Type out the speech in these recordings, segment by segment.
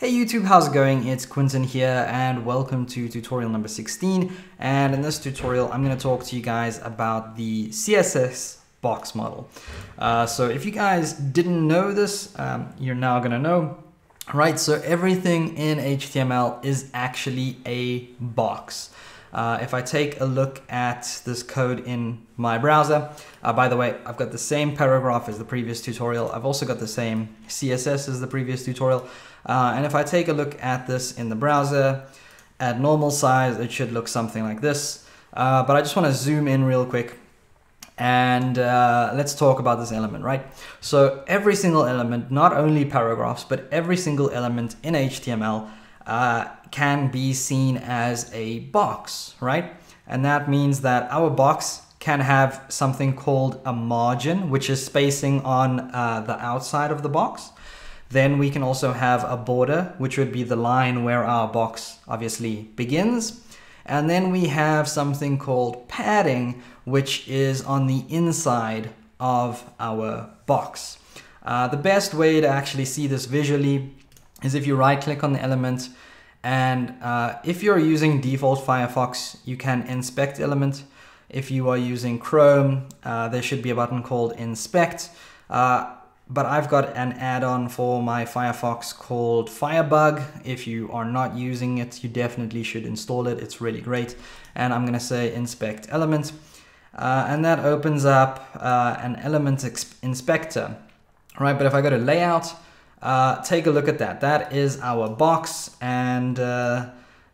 Hey YouTube, how's it going? It's Quentin here and welcome to tutorial number 16 and in this tutorial I'm going to talk to you guys about the CSS box model. Uh, so if you guys didn't know this, um, you're now going to know. Right, so everything in HTML is actually a box. Uh, if I take a look at this code in my browser, uh, by the way, I've got the same paragraph as the previous tutorial. I've also got the same CSS as the previous tutorial. Uh, and if I take a look at this in the browser, at normal size, it should look something like this. Uh, but I just want to zoom in real quick and uh, let's talk about this element, right? So every single element, not only paragraphs, but every single element in HTML uh, can be seen as a box, right? And that means that our box can have something called a margin, which is spacing on uh, the outside of the box. Then we can also have a border, which would be the line where our box obviously begins. And then we have something called padding, which is on the inside of our box. Uh, the best way to actually see this visually is if you right click on the element and uh, if you're using default Firefox, you can inspect element. If you are using Chrome, uh, there should be a button called inspect. Uh, but I've got an add-on for my Firefox called Firebug. If you are not using it, you definitely should install it. It's really great. And I'm gonna say inspect element. Uh, and that opens up uh, an element inspector, right? But if I go to layout, uh, take a look at that. That is our box. And uh,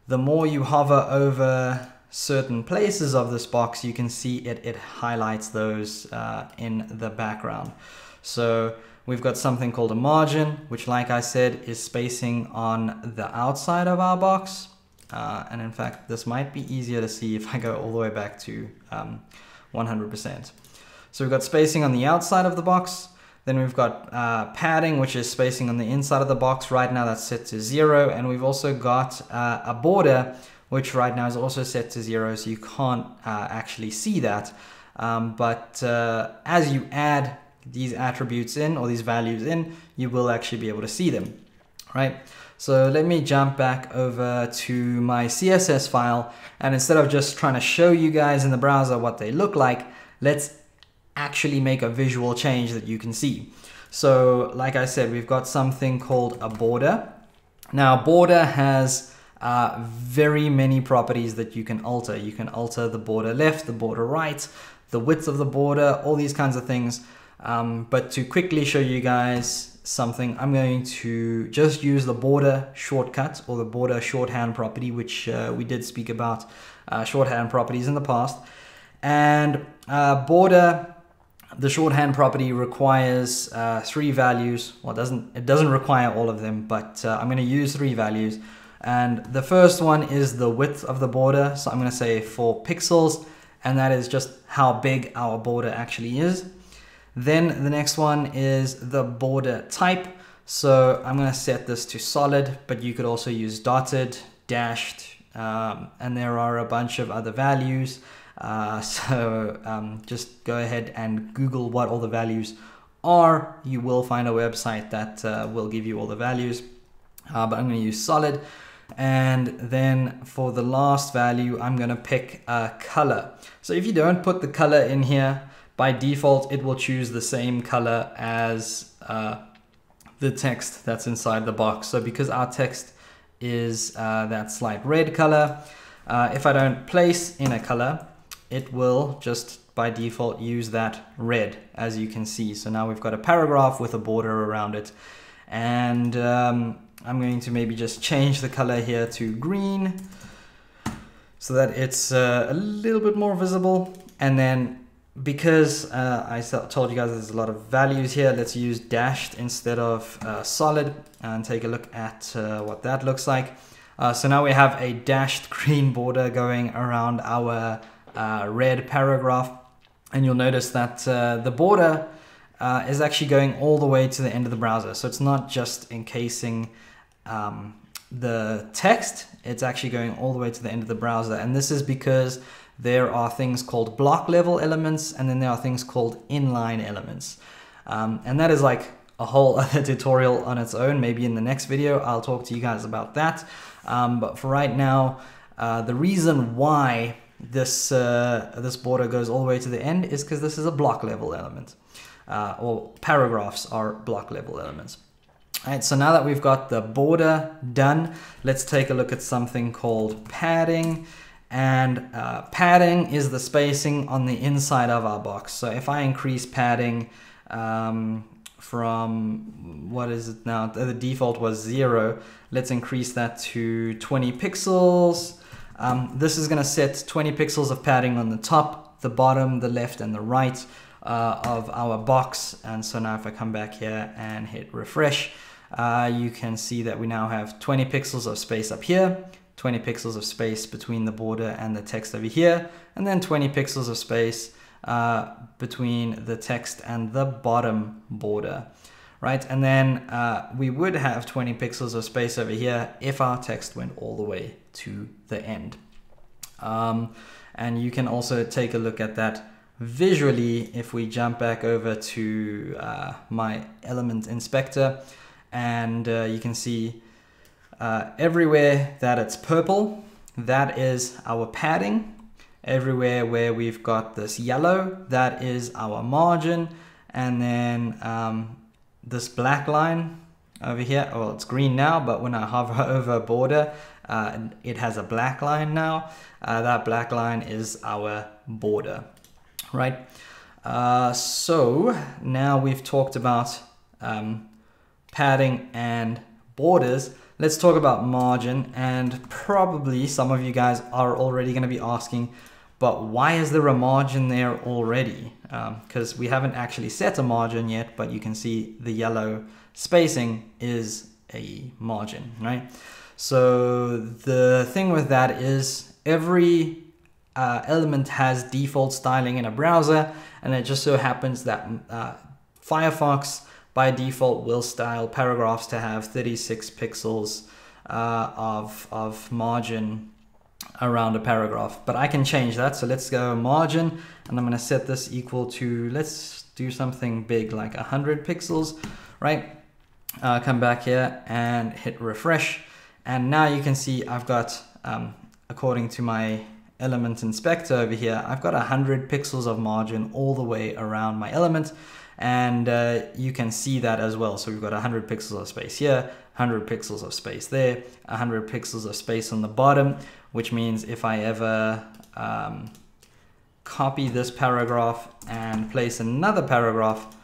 the more you hover over certain places of this box, you can see it, it highlights those uh, in the background. So we've got something called a margin, which like I said, is spacing on the outside of our box. Uh, and in fact, this might be easier to see if I go all the way back to 100%. Um, so we've got spacing on the outside of the box. Then we've got uh, padding, which is spacing on the inside of the box. Right now that's set to zero. And we've also got uh, a border, which right now is also set to zero. So you can't uh, actually see that. Um, but uh, as you add these attributes in or these values in, you will actually be able to see them, right? So let me jump back over to my CSS file and instead of just trying to show you guys in the browser what they look like, let's actually make a visual change that you can see. So like I said, we've got something called a border. Now border has uh, very many properties that you can alter. You can alter the border left, the border right, the width of the border, all these kinds of things. Um, but to quickly show you guys something, I'm going to just use the border shortcut or the border shorthand property, which uh, we did speak about uh, shorthand properties in the past. And uh, border, the shorthand property requires uh, three values. Well, it doesn't, it doesn't require all of them, but uh, I'm going to use three values. And the first one is the width of the border. So I'm going to say four pixels, and that is just how big our border actually is. Then the next one is the border type. So I'm gonna set this to solid, but you could also use dotted, dashed, um, and there are a bunch of other values. Uh, so um, just go ahead and Google what all the values are. You will find a website that uh, will give you all the values, uh, but I'm gonna use solid. And then for the last value, I'm gonna pick a color. So if you don't put the color in here, by default, it will choose the same color as uh, the text that's inside the box. So because our text is uh, that slight red color, uh, if I don't place in a color, it will just by default use that red as you can see. So now we've got a paragraph with a border around it. And um, I'm going to maybe just change the color here to green so that it's uh, a little bit more visible. And then because uh, I told you guys there's a lot of values here, let's use dashed instead of uh, solid and take a look at uh, what that looks like. Uh, so now we have a dashed green border going around our uh, red paragraph. And you'll notice that uh, the border is actually going all the way to the end of the browser. So it's not just encasing um, the text, it's actually going all the way to the end of the browser. And this is because there are things called block level elements, and then there are things called inline elements. Um, and that is like a whole other tutorial on its own. Maybe in the next video, I'll talk to you guys about that. Um, but for right now, uh, the reason why this, uh, this border goes all the way to the end is because this is a block level element. Uh, or paragraphs are block level elements. All right, so now that we've got the border done, let's take a look at something called padding. And uh, padding is the spacing on the inside of our box. So if I increase padding um, from, what is it now? The default was zero. Let's increase that to 20 pixels. Um, this is gonna set 20 pixels of padding on the top, the bottom, the left, and the right uh, of our box. And so now if I come back here and hit refresh, uh, you can see that we now have 20 pixels of space up here, 20 pixels of space between the border and the text over here, and then 20 pixels of space uh, between the text and the bottom border, right? And then uh, we would have 20 pixels of space over here if our text went all the way to the end. Um, and you can also take a look at that visually if we jump back over to uh, my element inspector and uh, you can see uh, everywhere that it's purple, that is our padding. Everywhere where we've got this yellow, that is our margin. And then um, this black line over here, well, it's green now, but when I hover over a border, uh, it has a black line now. Uh, that black line is our border, right? Uh, so now we've talked about um, padding and borders, let's talk about margin. And probably some of you guys are already going to be asking, but why is there a margin there already? Because um, we haven't actually set a margin yet, but you can see the yellow spacing is a margin, right? So the thing with that is every uh, element has default styling in a browser, and it just so happens that uh, Firefox by default will style paragraphs to have 36 pixels uh, of, of margin around a paragraph. But I can change that. So let's go margin and I'm going to set this equal to, let's do something big like 100 pixels, right? Uh, come back here and hit refresh. And now you can see I've got, um, according to my element inspector over here, I've got 100 pixels of margin all the way around my element and uh, you can see that as well. So we've got 100 pixels of space here, 100 pixels of space there, 100 pixels of space on the bottom, which means if I ever um, copy this paragraph and place another paragraph,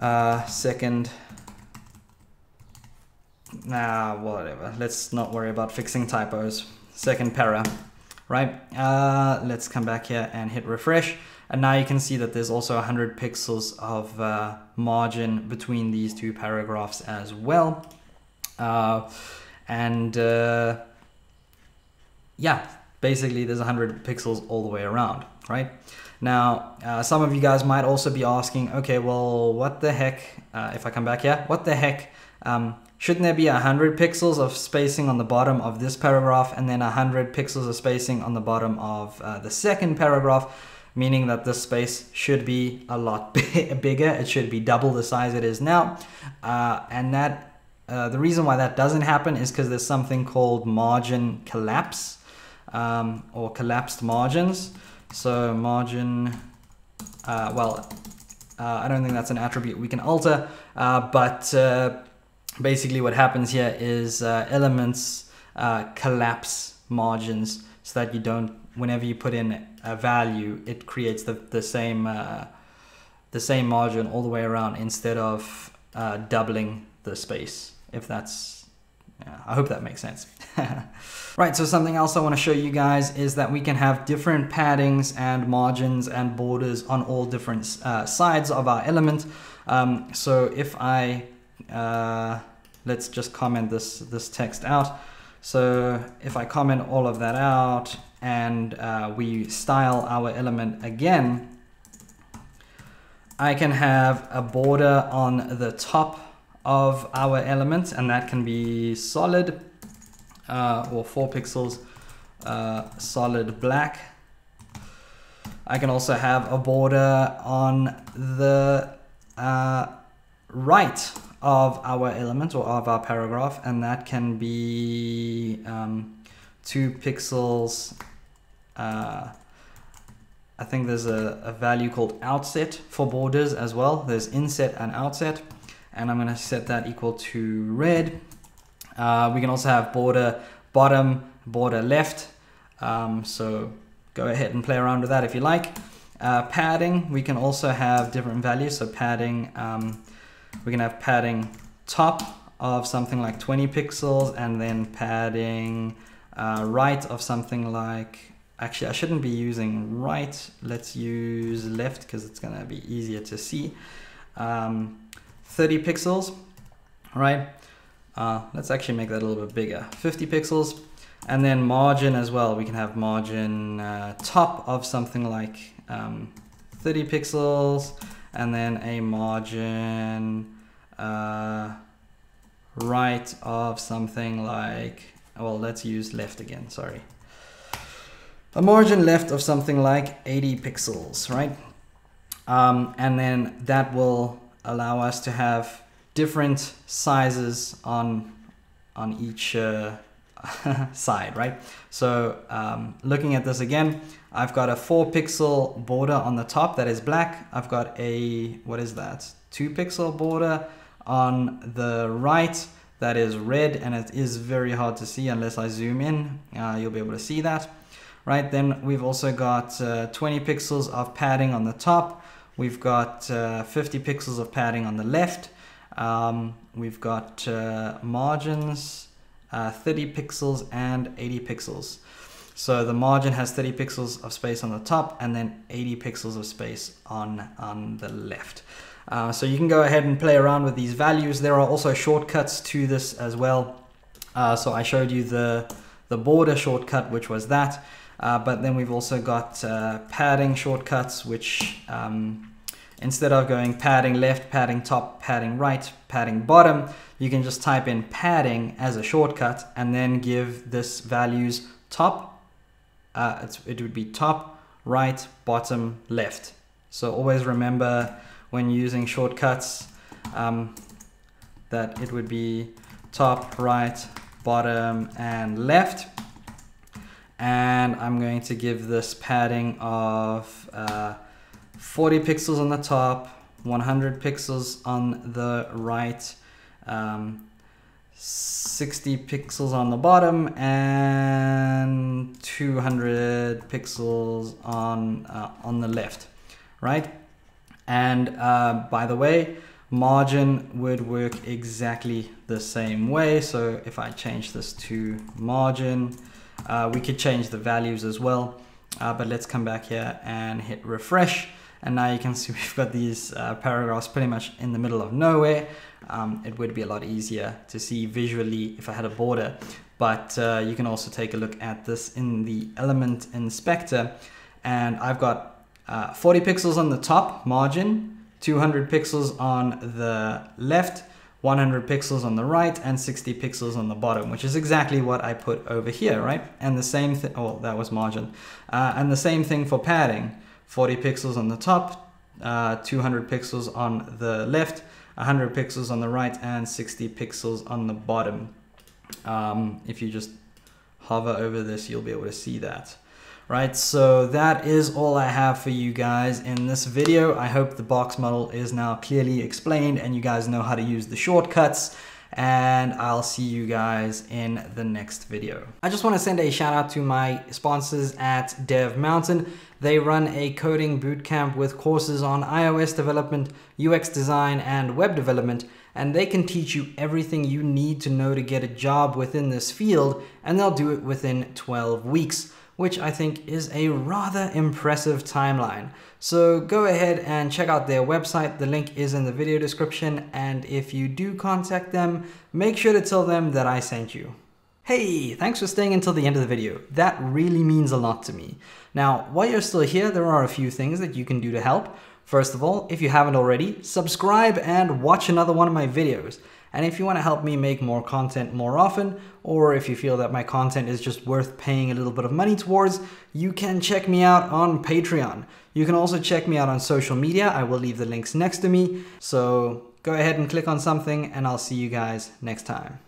uh, second, nah, whatever, let's not worry about fixing typos, second para, right? Uh, let's come back here and hit refresh. And now you can see that there's also 100 pixels of uh, margin between these two paragraphs as well. Uh, and uh, yeah, basically there's 100 pixels all the way around, right? Now, uh, some of you guys might also be asking, okay, well, what the heck, uh, if I come back here, what the heck, um, shouldn't there be 100 pixels of spacing on the bottom of this paragraph and then 100 pixels of spacing on the bottom of uh, the second paragraph? meaning that this space should be a lot bigger. It should be double the size it is now. Uh, and that uh, the reason why that doesn't happen is because there's something called margin collapse um, or collapsed margins. So margin, uh, well, uh, I don't think that's an attribute we can alter, uh, but basically what happens here is elements collapse margins so that you don't whenever you put in a value, it creates the, the same uh, the same margin all the way around instead of uh, doubling the space. If that's, yeah, I hope that makes sense. right, so something else I want to show you guys is that we can have different paddings and margins and borders on all different uh, sides of our element. Um, so if I, uh, let's just comment this, this text out. So if I comment all of that out, and uh, we style our element again, I can have a border on the top of our element and that can be solid uh, or 4 pixels uh, solid black. I can also have a border on the uh, right of our element or of our paragraph, and that can be um, two pixels. Uh, I think there's a, a, value called outset for borders as well. There's inset and outset, and I'm going to set that equal to red. Uh, we can also have border bottom, border left. Um, so go ahead and play around with that if you like. Uh, padding, we can also have different values. So padding, um, we can have padding top of something like 20 pixels and then padding uh, right of something like, actually I shouldn't be using right, let's use left because it's gonna be easier to see. Um, 30 pixels, right? Uh, let's actually make that a little bit bigger. 50 pixels and then margin as well. We can have margin uh, top of something like um, 30 pixels and then a margin uh, right of something like, well, let's use left again, sorry. A margin left of something like 80 pixels, right? Um, and then that will allow us to have different sizes on, on each uh, side, right? So um, looking at this again, I've got a four pixel border on the top that is black. I've got a, what is that? Two pixel border on the right that is red and it is very hard to see unless I zoom in. Uh, you'll be able to see that. Right, then we've also got uh, 20 pixels of padding on the top. We've got uh, 50 pixels of padding on the left. Um, we've got uh, margins, uh, 30 pixels and 80 pixels. So the margin has 30 pixels of space on the top and then 80 pixels of space on, on the left. Uh, so you can go ahead and play around with these values. There are also shortcuts to this as well. Uh, so I showed you the, the border shortcut, which was that. Uh, but then we've also got uh, padding shortcuts, which um, instead of going padding left, padding top, padding right, padding bottom, you can just type in padding as a shortcut and then give this values top, uh, it would be top, right, bottom, left. So always remember when using shortcuts um, that it would be top, right, bottom, and left. And I'm going to give this padding of uh, 40 pixels on the top, 100 pixels on the right, um, 60 pixels on the bottom, and 200 pixels on, uh, on the left, right? And uh, by the way, margin would work exactly the same way. So if I change this to margin, uh, we could change the values as well. Uh, but let's come back here and hit refresh. And now you can see we've got these uh, paragraphs pretty much in the middle of nowhere. Um, it would be a lot easier to see visually if I had a border. But uh, you can also take a look at this in the element inspector. And I've got uh, 40 pixels on the top margin, 200 pixels on the left, 100 pixels on the right, and 60 pixels on the bottom, which is exactly what I put over here, right? And the same thing, oh, that was margin. Uh, and the same thing for padding, 40 pixels on the top, uh, 200 pixels on the left, 100 pixels on the right, and 60 pixels on the bottom. Um, if you just hover over this, you'll be able to see that right? So that is all I have for you guys in this video. I hope the box model is now clearly explained and you guys know how to use the shortcuts and I'll see you guys in the next video. I just want to send a shout out to my sponsors at Dev Mountain. They run a coding bootcamp with courses on iOS development, UX design, and web development, and they can teach you everything you need to know to get a job within this field, and they'll do it within 12 weeks which I think is a rather impressive timeline. So go ahead and check out their website. The link is in the video description. And if you do contact them, make sure to tell them that I sent you. Hey, thanks for staying until the end of the video. That really means a lot to me. Now, while you're still here, there are a few things that you can do to help. First of all, if you haven't already, subscribe and watch another one of my videos. And if you want to help me make more content more often, or if you feel that my content is just worth paying a little bit of money towards, you can check me out on Patreon. You can also check me out on social media. I will leave the links next to me. So go ahead and click on something, and I'll see you guys next time.